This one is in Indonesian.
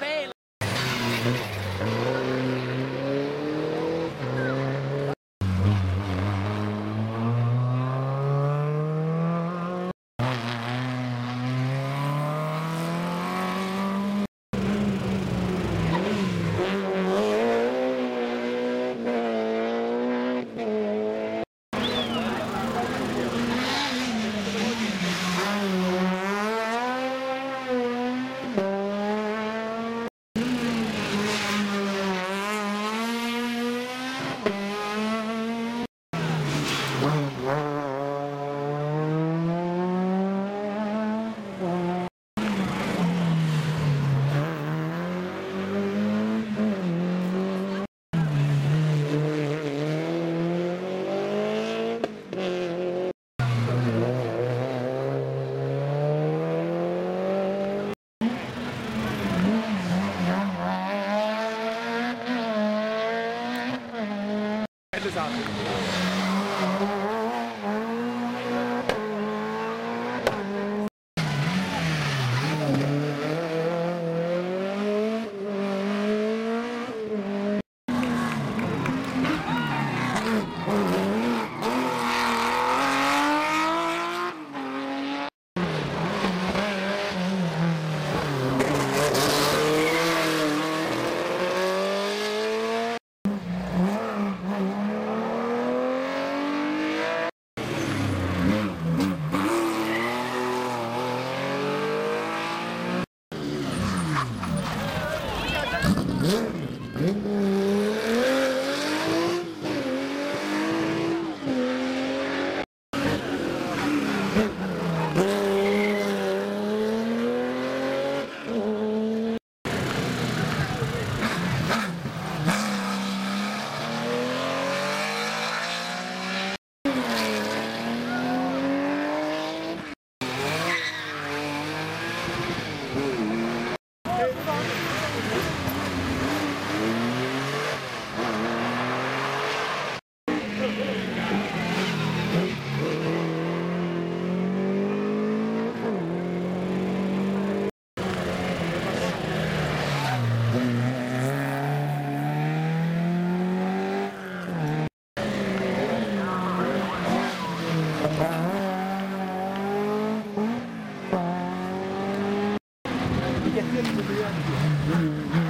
Baby. จะขึ้นเรื่อย